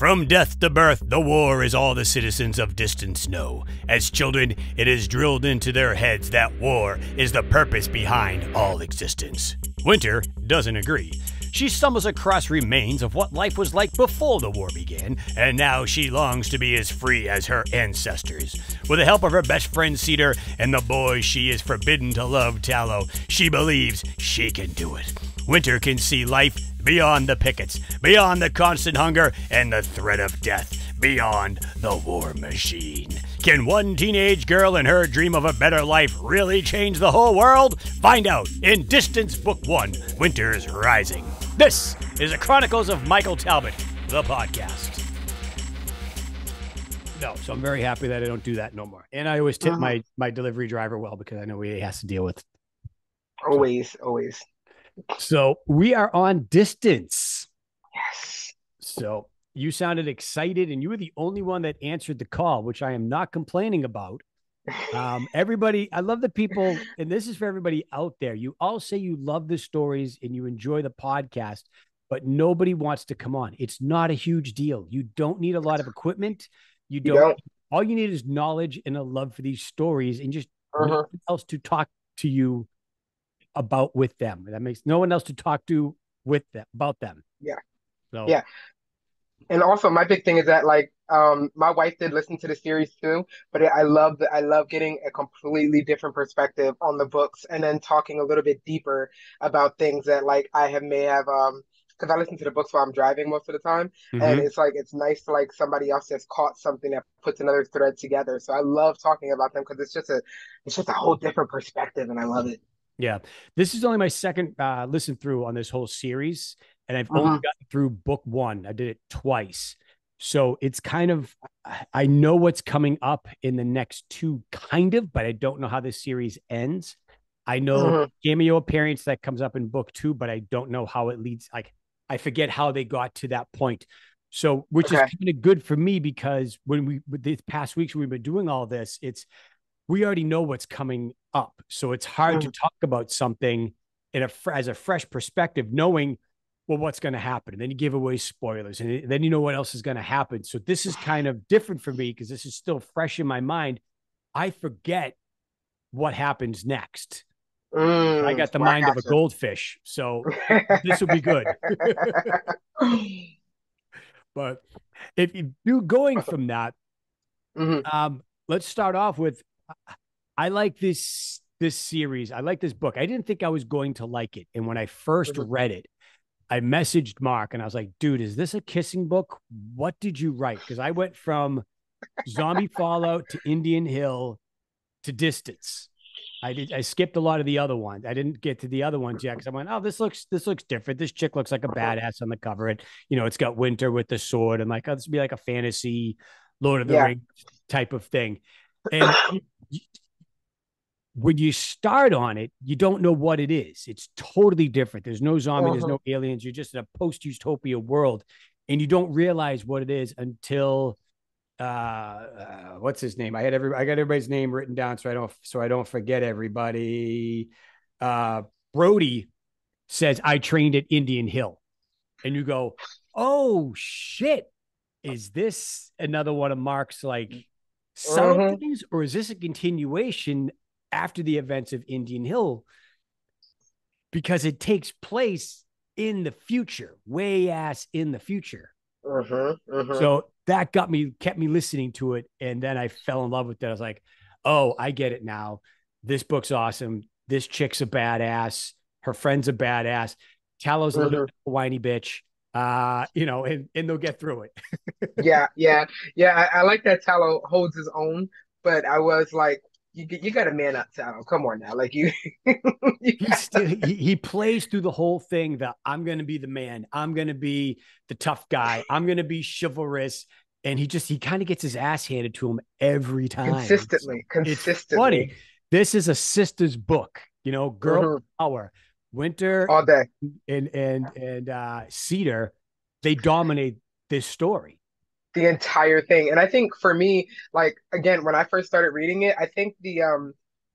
From death to birth, the war is all the citizens of Dystance know. As children, it is drilled into their heads that war is the purpose behind all existence. Winter doesn't agree. She stumbles across remains of what life was like before the war began, and now she longs to be as free as her ancestors. With the help of her best friend Cedar and the boy she is forbidden to love, Tallow, she believes she can do it. Winter can see life beyond the pickets, beyond the constant hunger and the threat of death, beyond the war machine. Can one teenage girl and her dream of a better life really change the whole world? Find out in Dystance Book 1 Winter's Rising. This is the Chronicles of Michael Talbot, the podcast. No, so I'm very happy that I don't do that no more. And I always tip Uh-huh. my my delivery driver well because I know he has to deal with. Always, always. So we are on Dystance. Yes. So you sounded excited, and you were the only one that answered the call, which I am not complaining about. Um, everybody, I love the people, and this is for everybody out there. You all say you love the stories and you enjoy the podcast, but nobody wants to come on. It's not a huge deal. You don't need a lot of equipment. You You don't. don't. All you need is knowledge and a love for these stories, and just Uh-huh. else to talk to you about with them. That makes no one else to talk to with them about them. Yeah. So Yeah. And also, my big thing is that like um my wife did listen to the series too, but I love that I love getting a completely different perspective on the books and then talking a little bit deeper about things that like I have may have um because I listen to the books while I'm driving most of the time, and Mhm. it's like it's nice to like somebody else has caught something that puts another thread together. So I love talking about them because it's just a it's just a whole different perspective, and I love it. Yeah. This is only my second uh, listen through on this whole series, and I've only Mhm. gotten through book one. I did it twice. So it's kind of, I- know what's coming up in the next two, kind of, but I don't know how this series ends. I know Mhm. cameo appearance that comes up in book two, but I don't know how it leads. Like, I forget how they got to that point. So, which is kind of good for me because when we, with these past weeks, we've been doing all this, it's, we already know what's coming up. So it's hard to talk about something in a as a fresh perspective, knowing well what's going to happen, and then you give away spoilers, and then you know what else is going to happen. So this is kind of different for me because this is still fresh in my mind. I forget what happens next. I Mm, got the I mind of a goldfish, so this will be good. But if you do going from that, Mhm. Um, let's start off with I like this this series. I like this book. I didn't think I was going to like it. And when I 1st Mhm. read it, I messaged Mark and I was like, dude, is this a kissing book? What did you write? Because I went from zombie fallout to Indian Hill to Dystance. I did I skipped a lot of the other ones. I didn't get to the other ones yet because I went, oh, this looks this looks different. This chick looks like a badass on the cover. And you know, it's got winter with the sword. and like, oh, this would be like a fantasy Lord of the Yeah. Rings type of thing. And when you start on it, you don't know what it is. It's totally different. There's no zombie, there's Uh-huh. no aliens. You're just in a post utopia world, and you don't realize what it is until uh, uh what's his name? I had every I got everybody's name written down so I don't so I don't forget everybody. Uh Brody says I trained at Indian Hill. And you go, "Oh shit. Is this another one of Mark's like Mhm. things or is this a continuation after the events of Indian Hill because it takes place in the future, way ass in the future. Mhm, mhm. So that got me, kept me listening to it. And then I fell in love with it. I was like, oh, I get it now. This book's awesome. This chick's a badass. Her friend's a badass. Tallow's a little Mhm. a whiny bitch. Uh, you know, and, and they'll get through it. Yeah, yeah, yeah. I, I like that Tallow holds his own, but I was like, you you got to man up, Tallow. Come on now, like you. you He still he, he plays through the whole thing that I'm gonna be the man, I'm gonna be the tough guy, I'm gonna be chivalrous. And he just he kind of gets his ass handed to him every time. consistently, It's consistently, funny. This is a sister's book, you know, girl Mhm. power. Winter all day. and and and uh Cedar, they dominate this story. the entire thing. And I think for me, like again, when I first started reading it, I think the um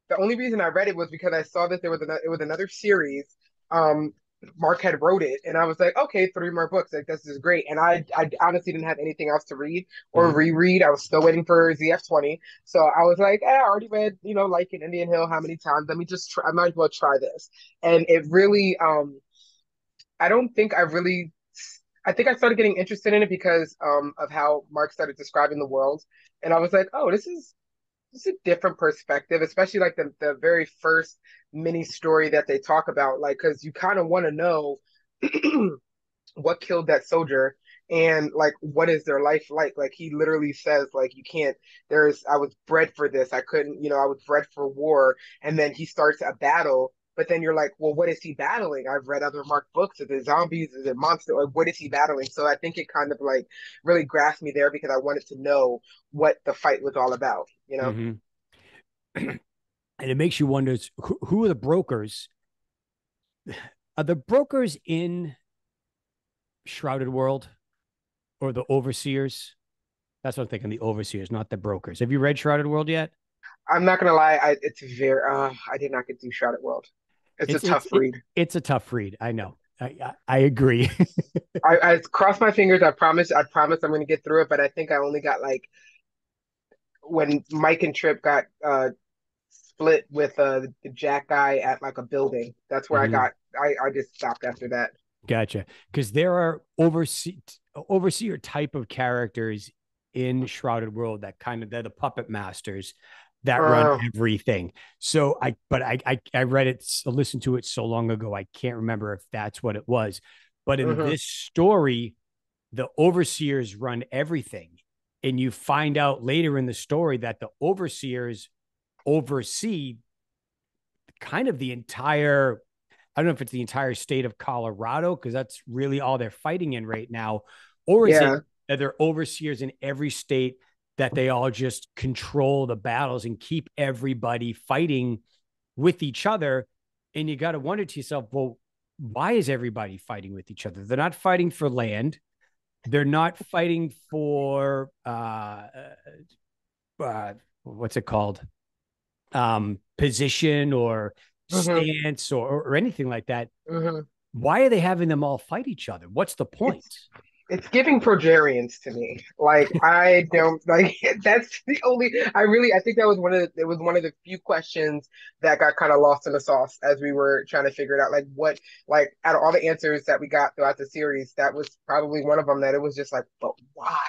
the only reason I read it was because I saw that there was another it was another series um Mark had wrote it, and I was like, okay, three more books, like this is great. And I, I honestly didn't have anything else to read or mm-hmm. reread. I was still waiting for ZF twenty, so I was like, eh, I already read, you know, like in Indian Hill, how many times? Let me just try. I might as well try this. And it really, um, I don't think I really. I think I started getting interested in it because um, of how Mark started describing the world, and I was like, oh, this is it's a different perspective, especially like the the very first mini story that they talk about, like because you kind of want to know what killed that soldier and like what is their life like? Like he literally says like you can't there's i was bred for this. I couldn't you know i was bred for war. And then he starts a battle but then you're like well what is he battling? I've read other mark books. Is it zombies? Is it monster? Or what is he battling? So i think it kind of like really grasped me there because i wanted to know what the fight was all about you know? Mm-hmm. and it makes you wonder who, who are the brokers? Are the brokers in shrouded world or the overseers? That's what i'm thinking the overseers not the brokers. Have you read shrouded world yet? I'm not gonna lie I, it's very uh, i did not get through shrouded world it's, it's a tough it's, read it, it's a tough read i know I, I, I agree. I, I cross my fingers. I promise. I promise I'm going to get through it. But I think I only got like when Mike and Trip got uh, split with uh, the Jack guy at like a building. That's where mm-hmm. I got. I I just stopped after that. Gotcha. Because there are oversee overseer type of characters in Shrouded World that kind of they're the puppet masters that uh, run everything. So I, but I, I, I read it, listened to it so long ago, I can't remember if that's what it was. But in mm-hmm. this story, the overseers run everything, and you find out later in the story that the overseers oversee kind of the entire I don't know if it's the entire state of Colorado because that's really all they're fighting in right now, or is yeah. it that they're overseers in every state that they all just control the battles and keep everybody fighting with each other? And you got to wonder to yourself, well, why is everybody fighting with each other? They're not fighting for land. They're not fighting for uh, uh, uh what's it called? um, position or mm-hmm. stance or, or anything like that. Mm-hmm. Why are they having them all fight each other? What's the point? It's, it's giving progerians to me. Like I don't like that's the only I really I think that was one of the, it was one of the few questions that got kind of lost in the sauce as we were trying to figure it out. Like what like out of all the answers that we got throughout the series, that was probably one of them that it was just like, but why?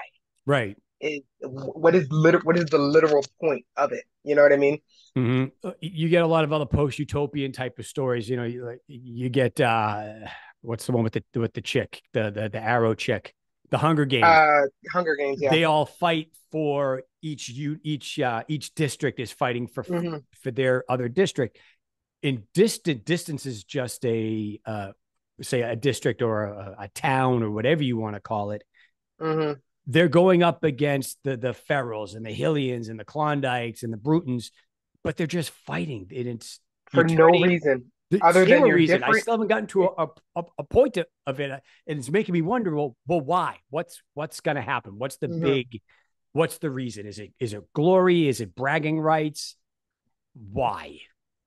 Right. Is what is literal what is the literal point of it? You know what I mean? Mm-hmm. Uh, you get a lot of other post utopian type of stories. You know, you, like you get uh, what's the one with the with the chick, the the, the arrow chick, the Hunger Games. Uh, Hunger Games. Yeah. They all fight for each you each uh, each district is fighting for mm-hmm. for their other district. In distant Dystance is just a uh, say a district or a, a town or whatever you want to call it. Mm-hmm they're going up against the the Ferals and the Hellions and the Klondikes and the Brutons but they're just fighting. It's for no reason other than reason. Different... I still haven't gotten to a, a, a point of it, and it's making me wonder. Well, well, why? What's what's going to happen? What's the mm-hmm. big? What's the reason? Is it is it glory? Is it bragging rights? Why?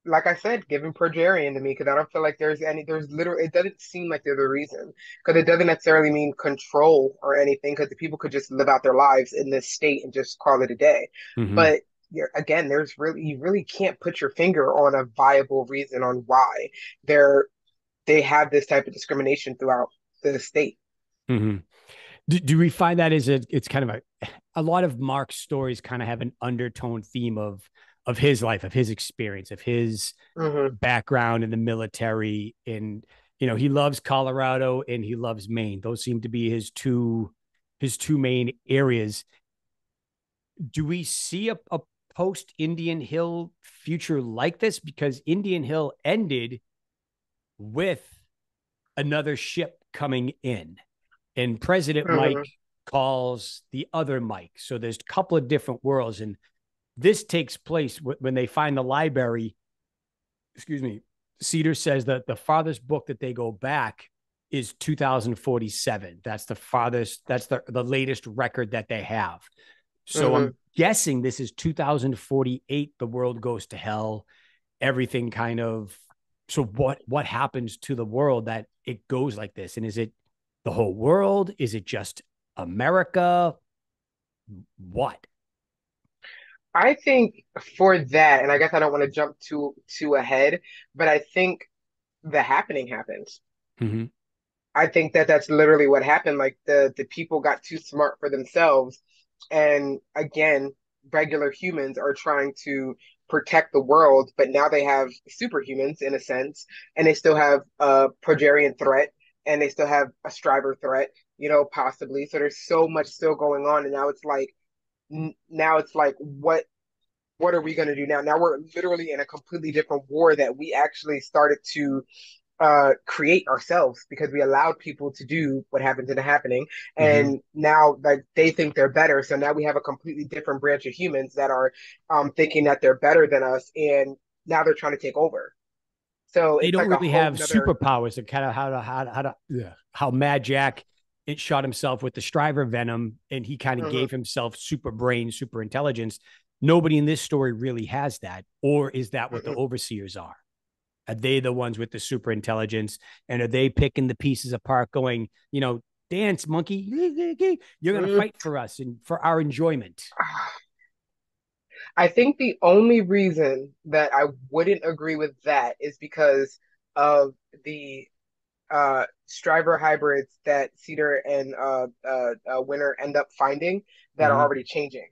Like I said, giving progerian to me because I don't feel like there's any. There's literally. It doesn't seem like there's a reason because it doesn't necessarily mean control or anything because the people could just live out their lives in this state and just call it a day. Mm-hmm. But again, there's really you really can't put your finger on a viable reason on why they're they have this type of discrimination throughout the state. Mm-hmm. Do, do we find that is a it's kind of a a lot of Mark's stories kind of have an undertone theme of of his life, of his experience, of his mm-hmm. background in the military. And you know, he loves Colorado and he loves Maine. Those seem to be his two his two main areas. Do we see a, a post Indian Hill future like this? Because Indian Hill ended with another ship coming in, and President mm-hmm. Mike calls the other Mike. So there's a couple of different worlds, and this takes place when they find the library. Excuse me. Cedar says that the farthest book that they go back is 2047. That's the farthest, that's the, the latest record that they have. So mm-hmm. I'm guessing this is 2048. The world goes to hell. Everything kind of. So what what happens to the world that it goes like this? And is it the whole world? Is it just America? What? I think for that, and I guess I don't want to jump too too ahead, but I think the happening happened. Mm-hmm. I think that that's literally what happened. Like the the people got too smart for themselves, and again, regular humans are trying to protect the world, but now they have superhumans in a sense, and they still have a Progerian threat, and they still have a Stryver threat, you know, possibly. So there's so much still going on, and now it's like, now it's like, what, what are we going to do now? Now we're literally in a completely different war that we actually started to uh, create ourselves because we allowed people to do what happened in the happening, mm-hmm. and mm-hmm. now like they think they're better. So now we have a completely different branch of humans that are um, thinking that they're better than us, and now they're trying to take over. So they don't like really have superpowers. And kind of how to how to, how to yeah. how Mad Jack it shot himself with the Stryver venom, and he kind of mm-hmm. gave himself super brain, super intelligence. Nobody in this story really has that, or is that what mm-hmm. the overseers are? Are they the ones with the super intelligence? And are they picking the pieces apart, going, you know, dance, monkey, you're going to fight for us and for our enjoyment? I think the only reason that I wouldn't agree with that is because of the uh, Stryver hybrids that Cedar and uh, uh, uh, Winter end up finding that mm-hmm. are already changing.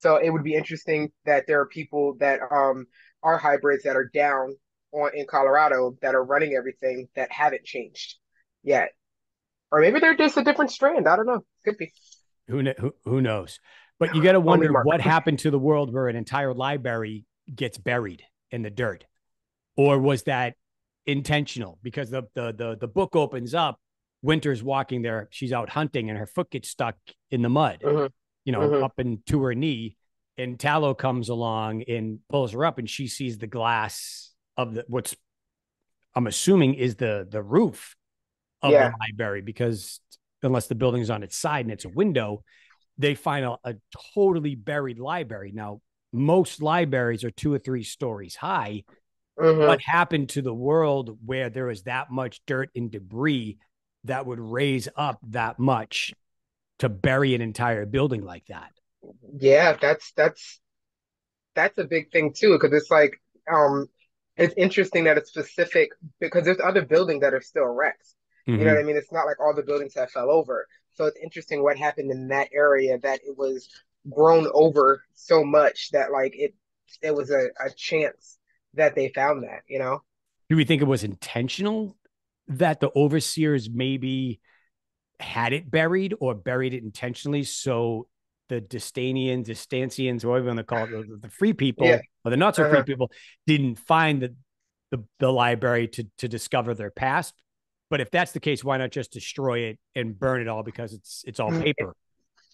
So it would be interesting that there are people that um, are hybrids that are down on in Colorado that are running everything that haven't changed yet, or maybe they're just a different strand. I don't know. Could be. Who who, who knows? But you got to wonder what happened to the world where an entire library gets buried in the dirt, or was that intentional? Because the the the, the book opens up. Winter's walking there. She's out hunting, and her foot gets stuck in the mud. Mm-hmm. You know, mm-hmm. up into her knee. And Tallow comes along and pulls her up, and she sees the glass of the what's I'm assuming is the the roof of yeah. the library because unless the building's on its side and it's a window, they find a, a, totally buried library. Now, most libraries are two or three stories high. Mm-hmm. What happened to the world where there was that much dirt and debris that would raise up that much to bury an entire building like that? Yeah, that's that's that's a big thing too because it's like um it's interesting that it's specific because there's other buildings that are still wrecks. Mm-hmm. You know what I mm-hmm. mean? It's not like all the buildings have fell over. So it's interesting what happened in that area that it was grown over so much that like it it was a, a chance that they found that, you know? Do we think it was intentional that the overseers maybe had it buried or buried it intentionally so the Distanians, Distancians, whatever you want to call it, the, the free people yeah. or the not so uh-huh. free people didn't find the, the, the library to to discover their past. But if that's the case, why not just destroy it and burn it all because it's it's all mm, paper?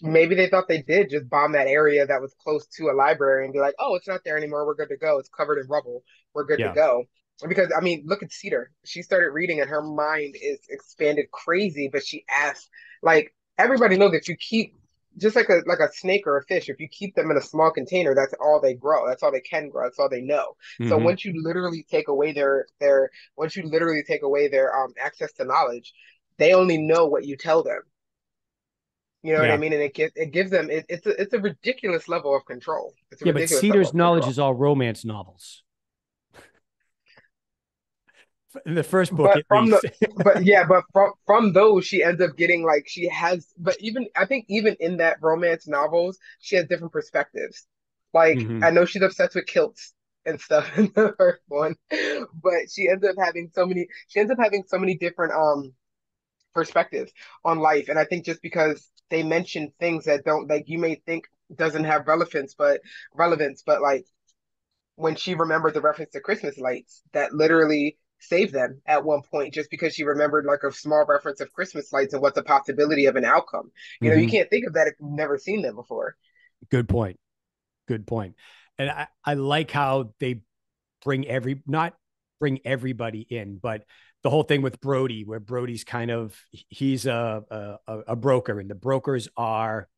Maybe they thought they did just bomb that area that was close to a library and be like, "Oh, it's not there anymore. We're good to go. It's covered in rubble. We're good yeah. to go." Because I mean, look at Cedar. She started reading and her mind is expanded crazy. But she asked, like, everybody knows that you keep just like a like a snake or a fish if you keep them in a small container that's all they grow that's all they can grow that's all they know mm-hmm. so once you literally take away their their once you literally take away their um access to knowledge they only know what you tell them you know yeah. what I mean? And it gives it gives them it, it's a it's a ridiculous level of control. yeah, but Cedar's knowledge is all romance novels in the first book. But from the, but yeah, but from from those, she ends up getting like she has. But even I think even in that romance novels, she has different perspectives. Like mm-hmm. I know she's obsessed with kilts and stuff in the first one, but she ends up having so many. She ends up having so many different um perspectives on life, and I think just because they mention things that don't like you may think doesn't have relevance, but relevance, but like when she remembered the reference to Christmas lights, that literally save them at one point just because she remembered like a small reference of Christmas lights and what the possibility of an outcome. You know, mm-hmm. you can't think of that if you've never seen them before. Good point. Good point. And I, I like how they bring every not bring everybody in, but the whole thing with Brody, where Brody's kind of he's a, a a broker, and the brokers are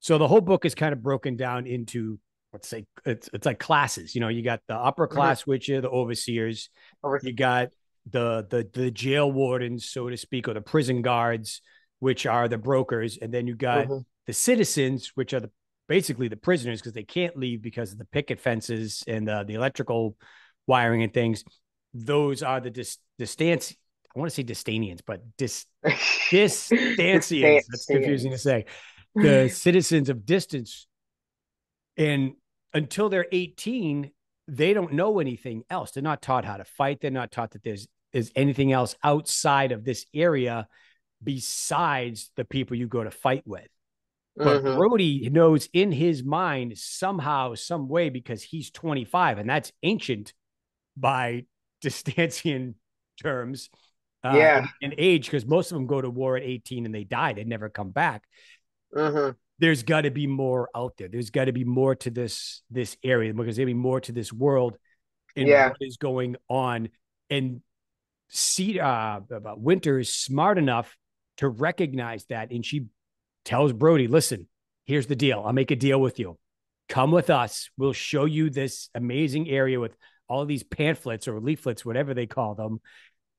so the whole book is kind of broken down into let's say it's it's like classes. You know, you got the upper mm-hmm. class mm-hmm. witcher, the overseers. Overseer. You got the the the jail wardens, so to speak, or the prison guards, which are the brokers, and then you got mm-hmm. the citizens, which are the basically the prisoners because they can't leave because of the picket fences and uh, the electrical wiring and things. Those are the dis- Dystance. I want to say Distanians, but dis distancians. That's confusing to say. The citizens of Dystance, and until they're 18, they don't know anything else. They're not taught how to fight. They're not taught that there's is anything else outside of this area besides the people you go to fight with. But mm-hmm. Brody knows in his mind somehow, some way, because he's 25, and that's ancient by Distancian terms. Uh, yeah. In, age, because most of them go to war at 18 and they die. They never come back. Mm-hmm. There's got to be more out there. There's got to be more to this this area because there'll be more to this world and yeah. what is going on. And see, uh, Winter is smart enough to recognize that, and she tells Brody, listen, here's the deal. I'll make a deal with you. Come with us. We'll show you this amazing area with all these pamphlets or leaflets, whatever they call them.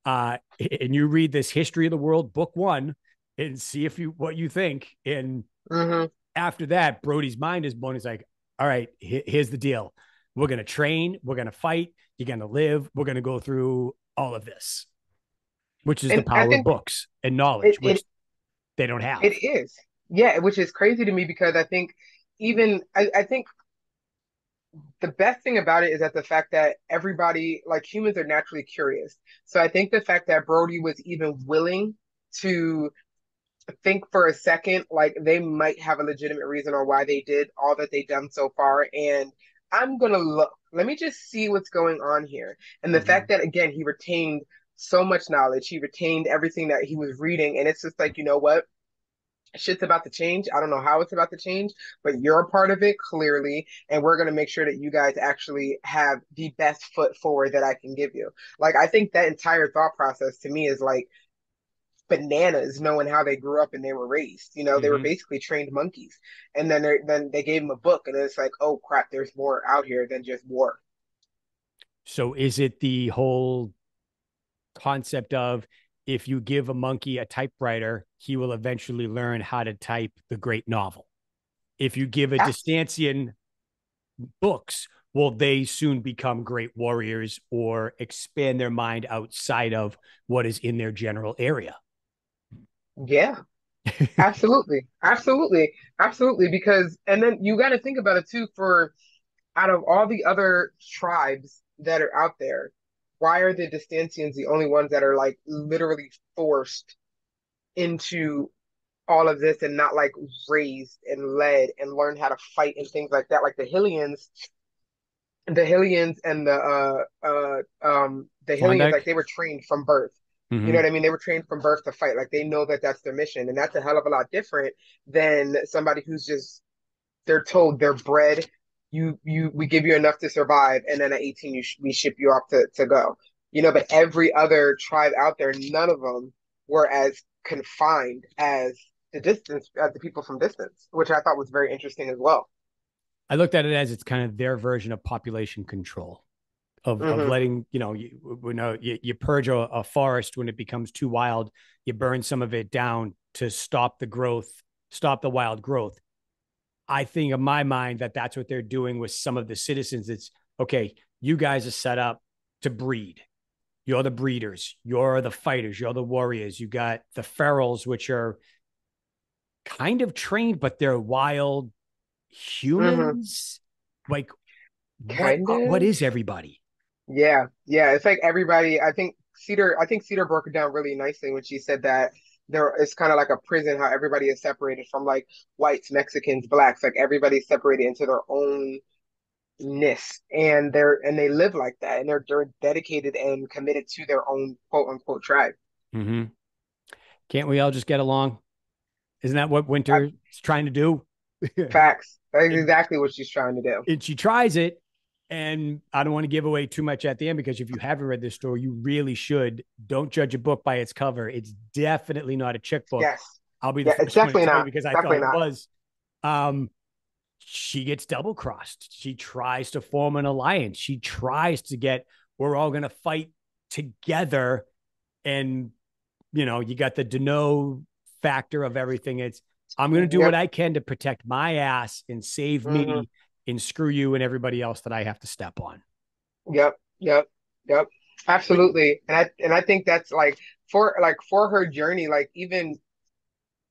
Uh, and you read this history of the world, book one, and see if you what you think. And mm-hmm. after that, Brody's mind is blown. He's like, all right, here's the deal. We're gonna train, we're gonna fight, you're gonna live, we're gonna go through all of this, which is and the power of books and knowledge, it, which it, they don't have. It is. Yeah, which is crazy to me because I think even I, I think the best thing about it is that the fact that everybody like humans are naturally curious. So I think the fact that Brody was even willing to think for a second like they might have a legitimate reason on why they did all that they've done so far and I'm going to look. Let me just see what's going on here. And the mm-hmm. fact that again he retained so much knowledge, he retained everything that he was reading and it's just like, you know what? shit's about to change. I don't know how it's about to change, but you're a part of it clearly. And we're going to make sure that you guys actually have the best foot forward that I can give you. Like, I think that entire thought process to me is like bananas knowing how they grew up and they were raised. You know, mm-hmm. they were mm-hmm. basically trained monkeys. And then, then they gave them a book and it's like, oh crap, there's more out here than just war. So is it the whole concept of if you give a monkey a typewriter, he will eventually learn how to type the great novel. If you give a Distancian books, will they soon become great warriors or expand their mind outside of what is in their general area? Yeah. absolutely. Absolutely. Absolutely. Because, and then you got to think about it too for out of all the other tribes that are out there, why are the Distancians the only ones that are like literally forced into all of this and not like raised and led and learned how to fight and things like that? Like the Hylians, the Hylians and the uh uh um the Hylians, like they were trained from birth. Mm-hmm. You know what I mean? They were trained from birth to fight. Like they know that that's their mission, and that's a hell of a lot different than somebody who's just they're told they're bred you you we give you enough to survive, and then at 18 you sh- we ship you off to to go. You know, but every other tribe out there, none of them were as confined as the Dystance as the people from Dystance, which I thought was very interesting as well. I looked at it as it's kind of their version of population control. Of, mm-hmm. of letting you know you, you know you, you purge a, a forest when it becomes too wild you burn some of it down to stop the growth stop the wild growth I think in my mind that that's what they're doing with some of the citizens. It's okay, you guys are set up to breed. You're the breeders, you're the fighters, you're the warriors. You got the ferals, which are kind of trained, but they're wild humans. Mm-hmm. Like, what, what is everybody? Yeah, yeah. It's like everybody. I think Cedar. I think Cedar broke it down really nicely when she said that there it's kind of like a prison how everybody is separated from like whites mexicans blacks like everybody's separated into their own ness and they're and they live like that and they're, they're dedicated and committed to their own quote unquote tribe mm-hmm. can't we all just get along isn't that what Winter is trying to do facts that's exactly what she's trying to do and she tries it and I don't want to give away too much at the end because if you haven't read this story, you really should. Don't judge a book by its cover. It's definitely not a chick book. Yes. I'll be the yeah, first definitely not because I definitely thought not. it was. Um, she gets double crossed. She tries to form an alliance. She tries to get. We're all going to fight together and you know you got the Deneaux factor of everything it's i'm going to do yep. what i can to protect my ass and save mm-hmm. me and screw you and everybody else that i have to step on. Yep yep yep. Absolutely. And i and i think that's like for like for her journey like even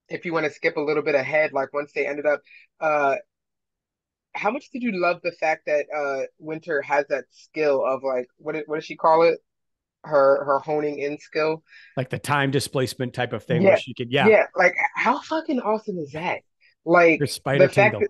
if you want to skip a little bit ahead like once they ended up uh how much did you love the fact that uh winter has that skill of like what did, what does she call it? Her her honing in skill? Like the time displacement type of thing yeah. where she could yeah. Yeah like how fucking awesome is that? Like the fact that,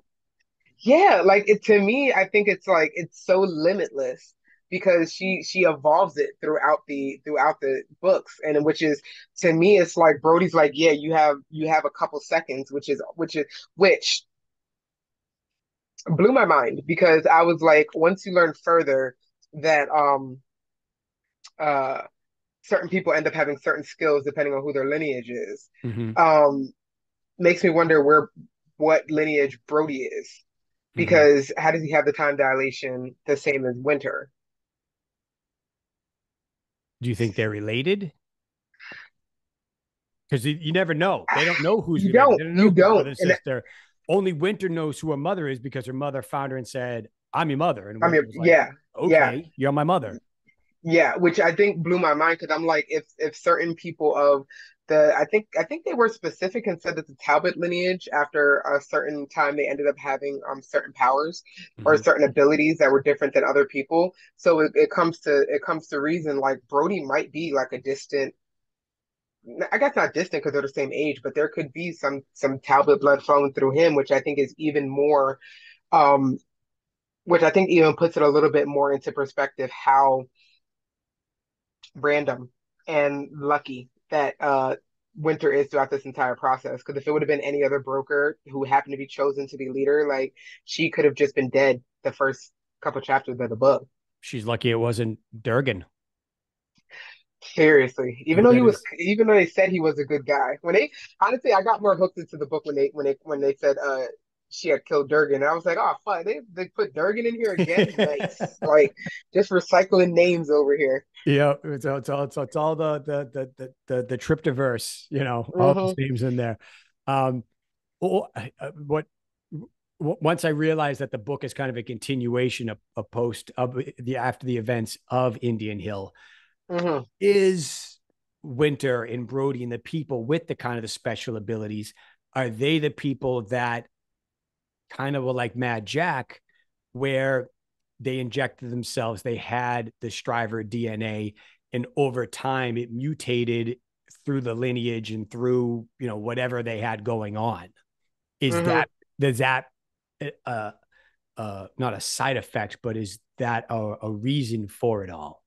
yeah like it to me i think it's like it's so limitless because she she evolves it throughout the throughout the books and which is to me it's like brody's like yeah you have you have a couple seconds which is which is which blew my mind because i was like once you learn further that um uh certain people end up having certain skills depending on who their lineage is mm-hmm. um makes me wonder where what lineage brody is. Because mm-hmm. how does he have the time dilation the same as winter do you think they're related because you, you, never know they don't know who's you related. don't, don't know you don't sister only winter knows who her mother is because her mother found her and said i'm your mother and I'm your, like, yeah okay yeah. you're my mother yeah, which I think blew my mind because I'm like, if if certain people of the, I think I think they were specific and said that the Talbot lineage, after a certain time, they ended up having um certain powers mm-hmm. or certain abilities that were different than other people. So it, it comes to it comes to reason like Brody might be like a distant I guess not distant because they're the same age, but there could be some some Talbot blood flowing through him, which I think is even more, um, which I think even puts it a little bit more into perspective how random and lucky that uh, Winter is throughout this entire process. Because if it would have been any other broker who happened to be chosen to be leader, like she could have just been dead the first couple chapters of the book. She's lucky it wasn't Durgan. Seriously, even though he was, even though they said he was a good guy, when they honestly, I got more hooked into the book when they when they when they said uh she had killed Durgan. And I was like, oh fuck, they they put Durgan in here again. nice. like just recycling names over here. Yeah, it's, it's all it's, it's all the the the the the, the triptyverse, you know, all mm-hmm. those names in there. Um uh, what once I realized that the book is kind of a continuation of a post of the after the events of Indian Hill, mm-hmm. is Winter and Brody and the people with the kind of the special abilities are they the people that kind of like Mad Jack, where they injected themselves, they had the Stryver DNA, and over time it mutated through the lineage and through you know whatever they had going on. Is mm-hmm. that does that uh uh not a side effect, but is that a, a reason for it all?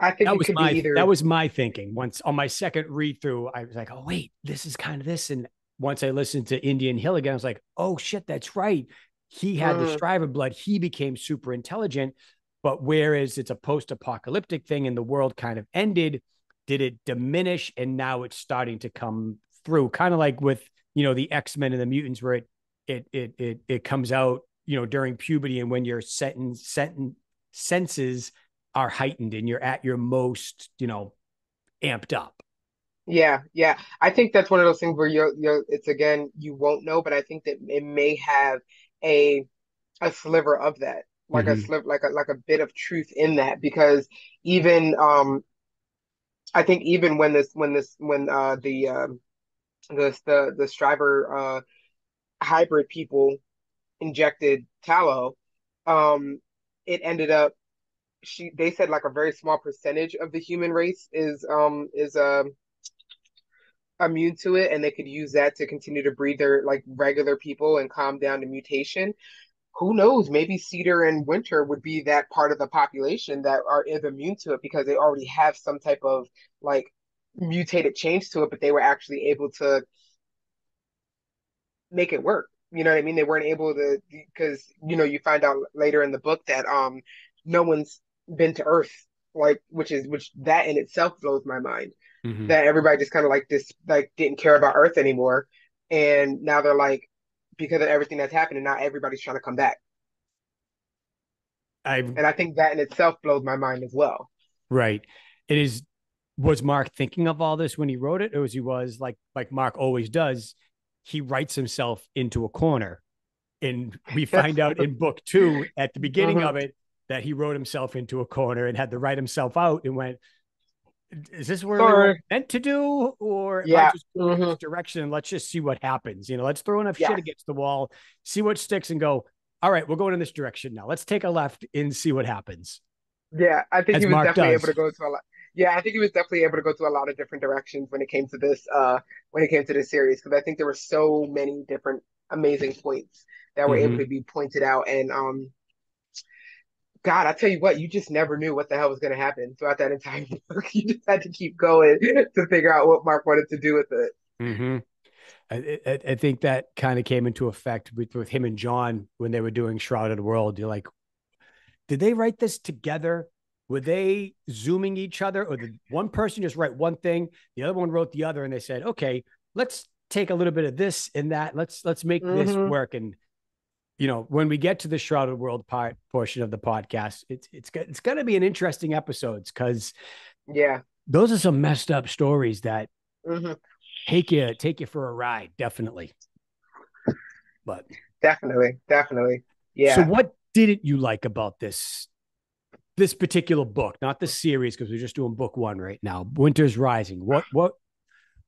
I think that was my that was my thinking. Once on my second read through, I was like, "Oh wait, this is kind of this," and once I listened to Indian Hill again, I was like, oh shit, that's right. He had the mm. Stryver blood. He became super intelligent. But whereas it's a post apocalyptic thing and the world kind of ended, did it diminish? And now it's starting to come through, kind of like with, you know, the X Men and the mutants, where it, it, it, it, it comes out, you know, during puberty and when your sentence, sentence, senses are heightened and you're at your most, you know, amped up. Yeah, yeah. I think that's one of those things where you're you're it's again you won't know, but I think that it may have a a sliver of that. Like mm-hmm. a sliver like a like a bit of truth in that because even um I think even when this when this when uh the um the the the Stryver uh hybrid people injected tallow, um it ended up she they said like a very small percentage of the human race is um is um immune to it and they could use that to continue to breed their like regular people and calm down the mutation. Who knows? Maybe cedar and winter would be that part of the population that are is immune to it because they already have some type of like mutated change to it but they were actually able to make it work. You know what i mean? They weren't able to because you know you find out later in the book that um no one's been to earth like which is which that in itself blows my mind mm-hmm. that everybody just kind of like this like didn't care about Earth anymore, and now they're like because of everything that's happening, now everybody's trying to come back. I and I think that in itself blows my mind as well. Right. It is. Was Mark thinking of all this when he wrote it, or was he was like like Mark always does? He writes himself into a corner, and we find out in book two at the beginning Mhm. of it that he wrote himself into a corner and had to write himself out and went. Is this where we were meant to do, or Yeah. just Mhm. this direction? Let's just see what happens. You know, let's throw enough Yes. shit against the wall, see what sticks, and go. All right, we're going in this direction now. Let's take a left and see what happens. Yeah, I think As he was Mark definitely does. able to go to a lot. Yeah, I think he was definitely able to go to a lot of different directions when it came to this. Uh, when it came to this series, because I think there were so many different amazing points that were able Mhm. to be pointed out, and um, God, I tell you what, you just never knew what the hell was going to happen throughout that entire book. You just had to keep going to figure out what Mark wanted to do with it. hmm I, I, I think that kind of came into effect with, with him and John when they were doing Shrouded World. You're like, did they write this together? Were they zooming each other, or did one person just write one thing, the other one wrote the other, and they said, okay, let's take a little bit of this and that. Let's let's make this Mhm. work. And you know, when we get to the Shrouded World part portion of the podcast, it's it's it's going to be an interesting episodes because Yeah. those are some messed up stories that hmm take you take you for a ride, definitely. But Definitely. Definitely. Yeah. so, what didn't you like about this this particular book? Not the series, because we're just doing book one right now. Winter's Rising. What what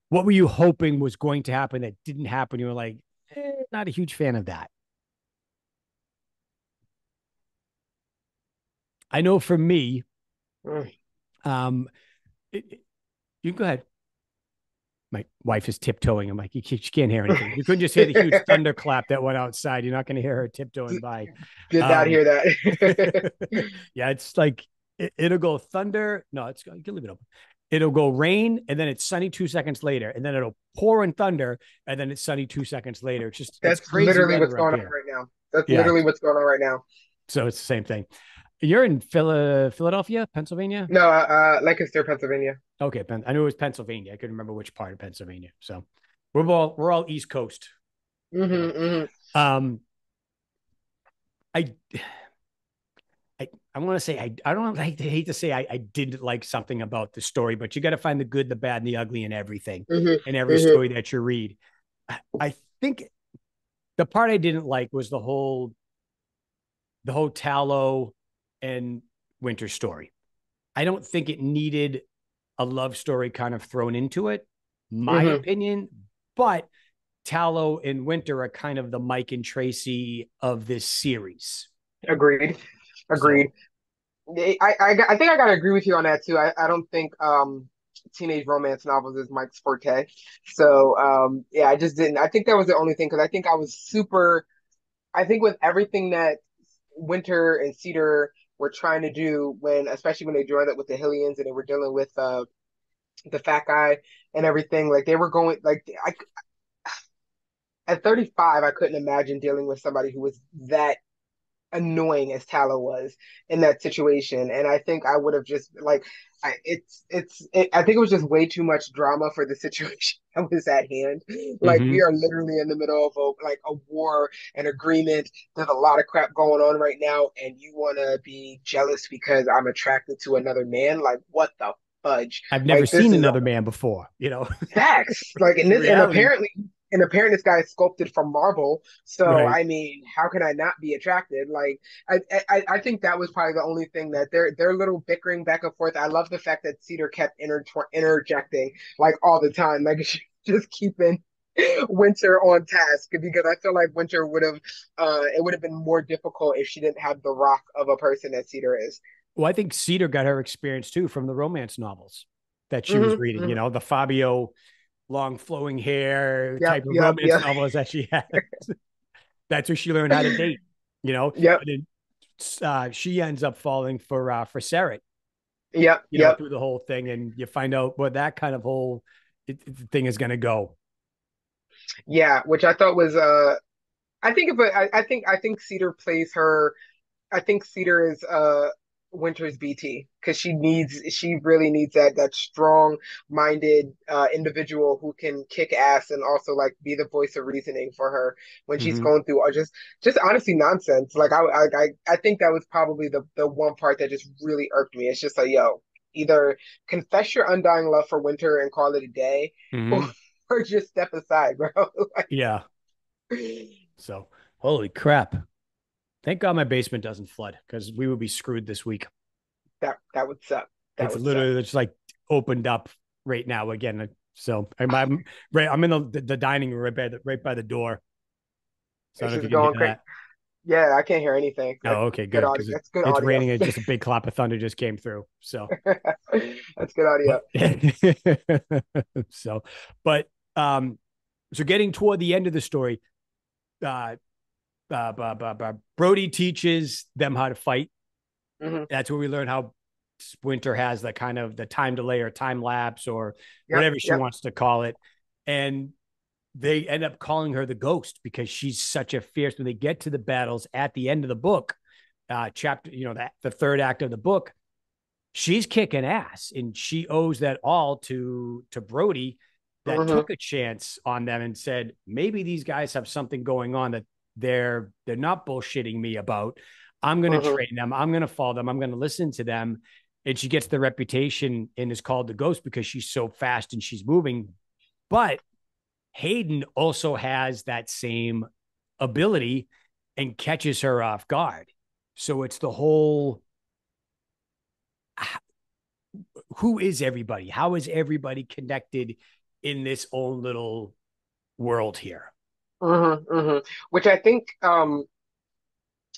what were you hoping was going to happen that didn't happen? You were like, eh, not a huge fan of that. I know for me, Mm. um, it, it- you can go ahead. My wife is tiptoeing. I'm like, you can't, she can't hear anything. You couldn't just hear the huge thunderclap that went outside. You're not going to hear her tiptoeing by. Did not Um, hear that. yeah, it's like it, it'll go thunder. No, it's you can leave it open. It'll go rain and then it's sunny two seconds later, and then it'll pour in thunder, and then it's sunny two seconds later. It's just That's it's literally what's going on right now. That's Yeah. literally what's going on right now. So it's the same thing. You're in Phila- Philadelphia, Pennsylvania. No, uh, uh, Lancaster, Pennsylvania. Okay, Pen- I knew it was Pennsylvania. I couldn't remember which part of Pennsylvania. So we're all we're all East Coast. hmm hmm Um, I, I, I want to say I, I don't like to hate to say I, I didn't like something about the story, but you got to find the good, the bad, and the ugly in everything, hmm in every Mhm. story that you read. I, I think the part I didn't like was the whole, the whole Tallow and Winter story. I don't think it needed a love story kind of thrown into it, my Mhm. opinion. But Tallow and Winter are kind of the Mike and Tracy of this series. Agreed. Agreed. I, I, I think I gotta agree with you on that too. I, I don't think um teenage romance novels is Mike's forte. So um yeah, I just didn't. I think that was the only thing because I think I was super. I think with everything that Winter and Cedar were trying to do when, especially when they joined up with the Hillians and they were dealing with uh the fat guy and everything, like they were going like I. At 35, I couldn't imagine dealing with somebody who was that annoying as Tallow was in that situation. And I think I would have just like I it's it's it, I think it was just way too much drama for the situation that was at hand. Like Mhm. we are literally in the middle of a like a war, an agreement. There's a lot of crap going on right now, and you want to be jealous because I'm attracted to another man. Like what the fudge? I've never Like, seen another man before, you know. Facts. Like and this and apparently and apparently this guy is sculpted from marble. So Right. I mean, how can I not be attracted? Like I, I I think that was probably the only thing that they're they're little bickering back and forth. I love the fact that Cedar kept inter- interjecting like all the time, like just keeping Winter on task because I feel like Winter would have uh it would have been more difficult if she didn't have the rock of a person that Cedar is. Well, I think Cedar got her experience too from the romance novels that she was Mhm, reading, you mhm. know, the Fabio long flowing hair Yep, type of yep, romance yep. novels that she had. That's where she learned how to date, you know. Yeah. Uh, she ends up falling for uh for Sarah, Yeah. you know, through the whole thing, and you find out what that kind of whole it, it- thing is going to go. Yeah, which I thought was uh I think if I, I think I think Cedar plays her I think Cedar is uh Winter's BT because she needs she really needs that that strong minded uh, individual who can kick ass and also like be the voice of reasoning for her when she's Mhm. going through or just just honestly nonsense. Like I I I think that was probably the the one part that just really irked me. It's just like yo, either confess your undying love for Winter and call it a day, Mhm. or just step aside, bro. like, Yeah. So holy crap. Thank God my basement doesn't flood because we would be screwed this week. that that would suck. That it's would literally just like opened up right now again. So I'm, I'm right. I'm in the, the, dining room right by the right by the door. So I It's don't know if you can going crazy. Yeah, I can't hear anything. Oh, okay, good. good 'cause audio. it- That's good it's raining. It's just a big clap of thunder just came through. So That's good audio. so, but um, so getting toward the end of the story, uh, uh, Brody teaches them how to fight. Mhm. That's where we learn how Winter has the kind of the time delay or time lapse or Yep, whatever she yep. wants to call it, and they end up calling her the ghost because she's such a fierce. When they get to the battles at the end of the book, uh, chapter, you know, that the third act of the book, she's kicking ass, and she owes that all to to Brody that Mhm. took a chance on them and said maybe these guys have something going on that they're they're not bullshitting me about. I'm going to Mhm. train them. I'm going to follow them. I'm going to listen to them. And she gets the reputation and is called the ghost because she's so fast and she's moving. But Hayden also has that same ability and catches her off guard. So it's the whole who is everybody? How is everybody connected in this own little world here? Hmm hmm Which I think, um,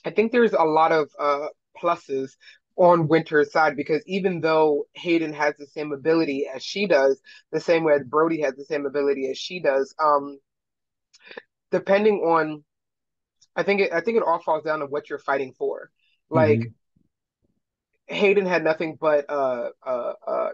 I think there's a lot of uh pluses on Winter's side because even though Hayden has the same ability as she does, the same way that Brody has the same ability as she does, um, depending on, I think it, I think it all falls down to what you're fighting for. Like Hayden had nothing but uh, uh, uh,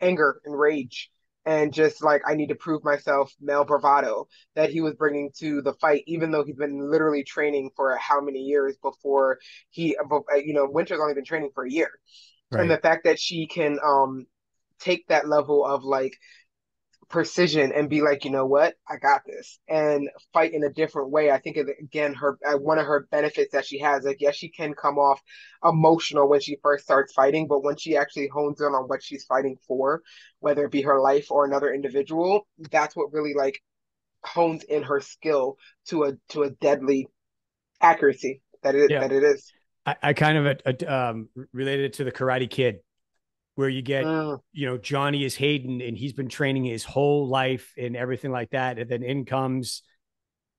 anger and rage, and just like I need to prove myself, male bravado that he was bringing to the fight, even though he's been literally training for how many years before he, you know, Winter's only been training for a year, and the fact that she can um take that level of like precision and be like, you know what, I got this, and fight in a different way. I think again, her uh, one of her benefits that she has, like, yes, she can come off emotional when she first starts fighting, but when she actually hones in on what she's fighting for, whether it be her life or another individual, that's what really like hones in her skill to a to a deadly accuracy that it Yeah. that it is. I, I kind of uh, um, related it to the Karate Kid, where you get Mm, you know, Johnny is Hayden and he's been training his whole life and everything like that. And then in comes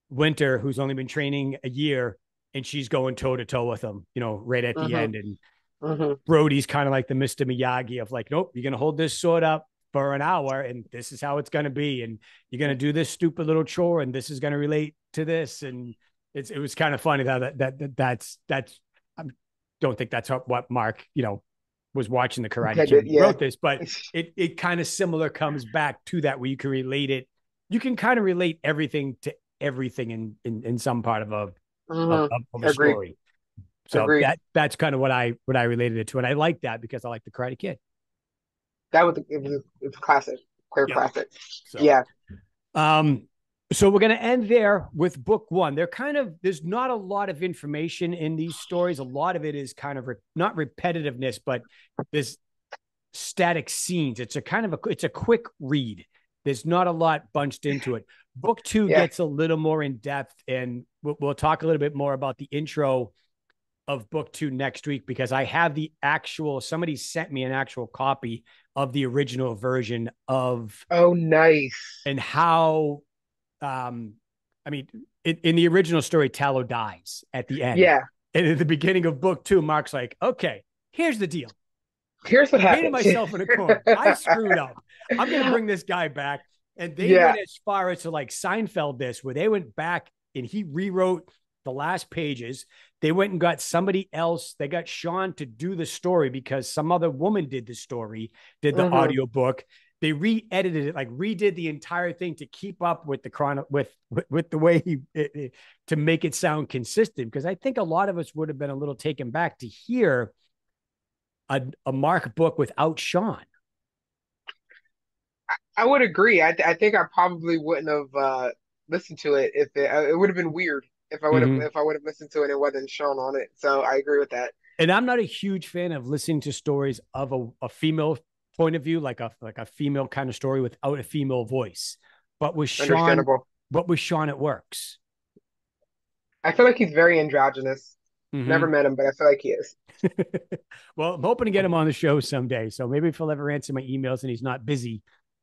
Winter, who's only been training a year, and she's going toe to toe with him, you know, right at the Mhm. end. And mhm. Brody's kind of like the Mr. Miyagi of like, nope, you're going to hold this sword up for an hour and this is how it's going to be. And you're going to do this stupid little chore and this is going to relate to this. And it's, it was kind of funny that, that, that that's, that's, I don't think that's what Mark, you know, was watching the Karate Kid yeah. wrote this, but it it kind of similar comes back to that where you can relate it. You can kind of relate everything to everything in in, in some part of a Mhm. of, of a story. So Agreed. that that's kind of what I what I related it to, and I like that because I like the Karate Kid. That was it was it's a classic, clear Yeah. classic. So, Yeah. Um. So we're going to end there with book one. They're kind of there's not a lot of information in these stories. A lot of it is kind of re- not repetitiveness, but this static scenes. It's a kind of a it's a quick read. There's not a lot bunched into it. Book two Yeah. gets a little more in depth, and we'll, we'll talk a little bit more about the intro of book two next week because I have the actual. Somebody sent me an actual copy of the original version of Oh, nice. and how um i mean in, in the original story tallow dies at the end Yeah. and at the beginning of book two mark's like okay here's the deal Here's what happened. myself in a corner i screwed up i'm gonna bring this guy back and they Yeah. went as far as to like seinfeld this where they went back and he rewrote the last pages they went and got somebody else they got sean to do the story because some other woman did the story did the Mhm. audio book they re-edited it like redid the entire thing to keep up with the chrono with with, with the way he it, it- to make it sound consistent because i think a lot of us would have been a little taken back to hear a, a Mark book without Sean. I, I would agree. I, I think I probably wouldn't have uh, listened to it if it, uh, it would have been weird if I would have mm-hmm. if I would have listened to it and it wasn't Sean on it. So I agree with that. And I'm not a huge fan of listening to stories of a, a female point of view, like a like a female kind of story without a female voice. But with Sean, but with Sean, it works. I feel like he's very androgynous. Mm-hmm. Never met him, but I feel like he is. well, I'm hoping to get him on the show someday. So maybe if he'll ever answer my emails and he's not busy,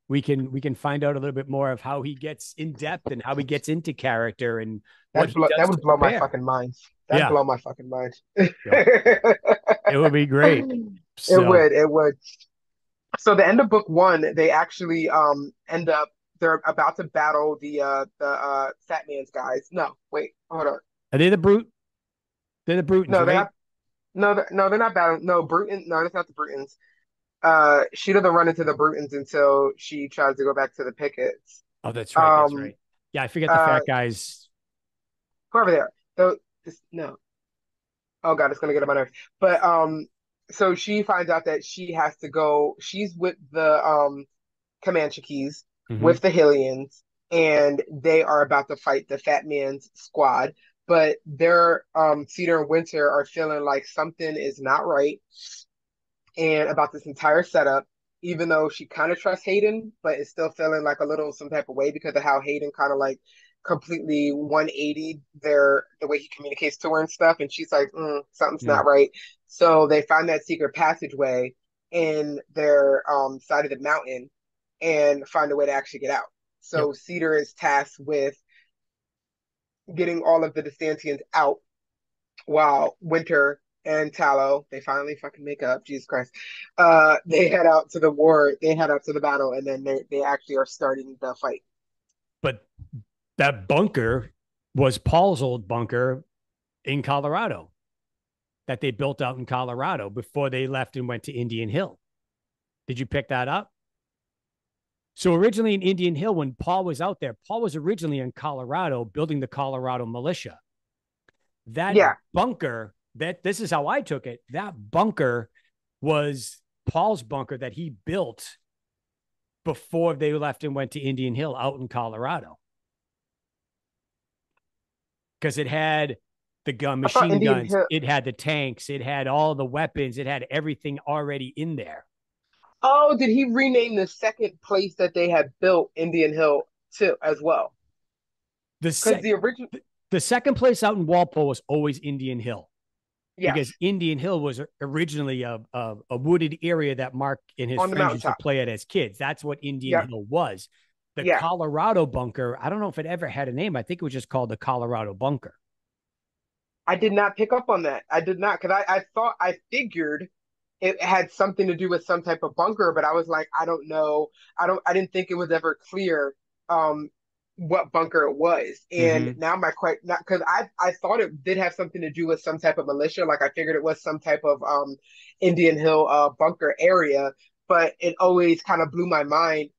we can we can find out a little bit more of how he gets in depth and how he gets into character and that blow, that would blow prepare. my fucking mind. That yeah. blow my fucking mind. yeah. It would be great. So. It would. It would. So the end of book one, they actually um end up they're about to battle the uh the uh fat man's guys. No, wait, hold on. Are they the brute? They're the Brutons. No, they're right? not. No, they're, no, they're not battling. No, Bruton. No, that's not the Brutons. Uh, she doesn't run into the Brutons until she tries to go back to the Pickets. Oh, that's right. Um, that's right. Yeah, I forget the uh, fat guys. Whoever they are. So, this, no. Oh god, it's gonna get on my nerves. But um, so she finds out that she has to go. She's with the um Comanche Keys mm-hmm. with the Hellions, and they are about to fight the Fat Man's squad. But their um Cedar and Winter are feeling like something is not right, and about this entire setup. Even though she kind of trusts Hayden, but is still feeling like a little some type of way because of how Hayden kind of like completely 180 their the way he communicates to her and stuff and she's like mm, something's yeah. not right so they find that secret passageway in their um, side of the mountain and find a way to actually get out. So yep. Cedar is tasked with getting all of the Dystancians out while Winter and Tallow, they finally fucking make up, Jesus Christ. Uh they head out to the war, they head out to the battle, and then they, they actually are starting the fight. But that bunker was Paul's old bunker in Colorado that they built out in Colorado before they left and went to Indian Hill. Did you pick that up? So originally in Indian Hill, when Paul was out there, Paul was originally in Colorado building the Colorado militia. That yeah. bunker, that this is how I took it. That bunker was Paul's bunker that he built before they left and went to Indian Hill out in Colorado. Because it had the gun machine guns, Hill- it had the tanks, it had all the weapons, it had everything already in there. Oh, did he rename the second place that they had built Indian Hill to as well? The sec- the original the second place out in Walpole was always Indian Hill. Yeah. Because Indian Hill was originally a, a, a wooded area that Mark and his friends used to play at as kids. That's what Indian Hill was. The. Colorado bunker, I don't know if it ever had a name. I think it was just called the Colorado bunker. I did not pick up on that. I did not because I, I thought I figured it had something to do with some type of bunker, but I was like, I don't know. I don't I didn't think it was ever clear um what bunker it was. And mm-hmm. now my quite not because I I thought it did have something to do with some type of militia. Like I figured it was some type of um Indian Hill uh bunker area, but it always kind of blew my mind.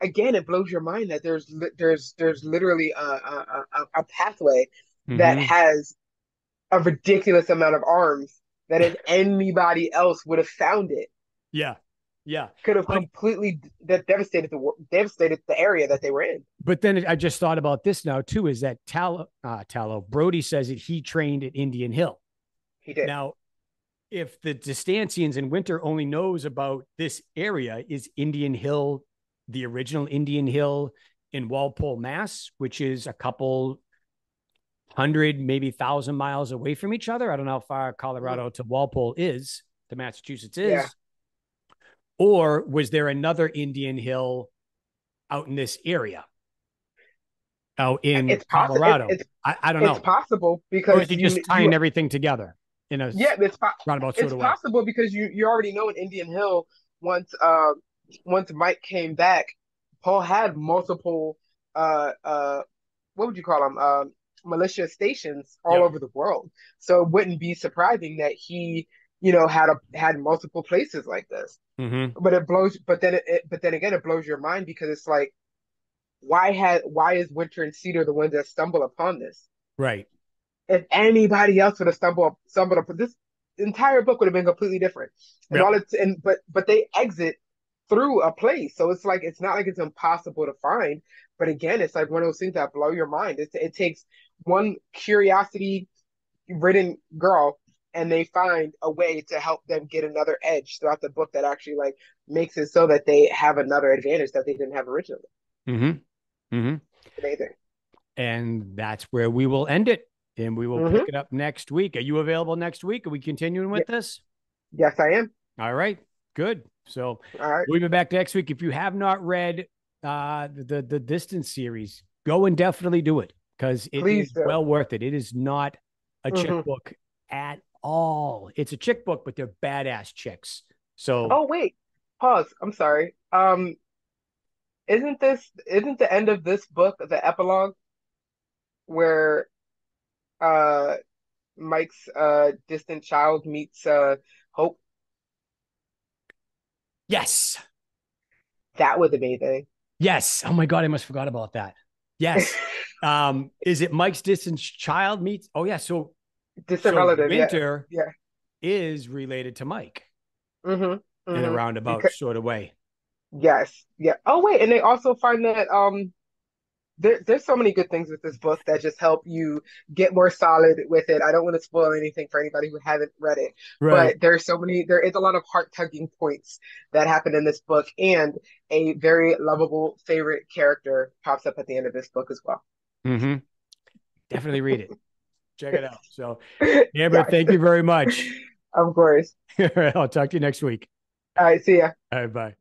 Again, it blows your mind that there's there's there's literally a a, a, a pathway mm-hmm. that has a ridiculous amount of arms that if anybody else would have found it, yeah, yeah, could have completely that devastated the devastated the area that they were in. But then I just thought about this now too: is that Tallow, uh, Tallow Brody says that he trained at Indian Hill. He did. Now, if the Dystancians in winter only knows about this area, is Indian Hill the original Indian Hill in Walpole, Mass, which is a couple hundred, maybe thousand miles away from each other. I don't know how far Colorado to Walpole is, to Massachusetts is. Yeah. Or was there another Indian Hill out in this area? Out in it's Colorado. It's, it's, I, I, don't know. It's possible because or is he just tying you, everything together in a yeah, it's, po- roundabout it's possible way. because you you already know in Indian Hill once uh once Mike came back, Paul had multiple uh uh what would you call them um militia stations all yep. over the world. So it wouldn't be surprising that he, you know, had a had multiple places like this. Mm-hmm. But it blows. But then it, but then again, it blows your mind because it's like, why had why is Winter and Cedar the ones that stumble upon this? Right. If anybody else would have stumbled stumbled upon this, entire book would have been completely different. And all it's and but but they exit through a place. So it's like it's not like it's impossible to find. But again, it's like one of those things that blow your mind. It, it takes one curiosity ridden girl and they find a way to help them get another edge throughout the book that actually like makes it so that they have another advantage that they didn't have originally. Mm-hmm. Mm-hmm. Amazing. And that's where we will end it. And we will Mhm. pick it up next week. Are you available next week? Are we continuing with this? Yes, I am. All right. Good. So All right. we'll be back next week. If you have not read uh the the, the Dystance series, go and definitely do it because it Please is do. well worth it. It is not a chick Mhm. book at all. It's a chick book, but they're badass chicks. So Oh wait, pause. I'm sorry. Um, isn't this isn't the end of this book the epilogue where uh Mike's uh distant child meets uh Hope? yes. That was amazing. Yes. Oh my god, I must forgot about that. Yes. um, is it Mike's distant child meets? Oh yeah. So, Distant so relative. Winter Yeah. is related to Mike Mm-hmm. in a mhm. roundabout Because- sort of way. Yes. Yeah. Oh wait, and they also find that um there there's so many good things with this book that just help you get more solid with it. I don't want to spoil anything for anybody who hasn't read it, but there's so many there is a lot of heart-tugging points that happen in this book and a very lovable favorite character pops up at the end of this book as well. hmm Definitely read it. Check it out. So, Yeah, Amber, thank you very much. of course. I'll talk to you next week. All right, see ya. All right, bye.